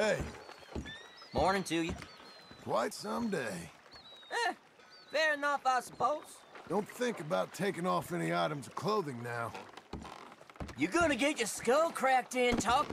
Hey, Morning to you. quite some day. Eh, fair enough, I suppose. Don't think about taking off any items of clothing now. You're gonna get your skull cracked in, talk?